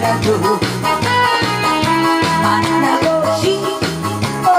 만나고 만나고 싶어요.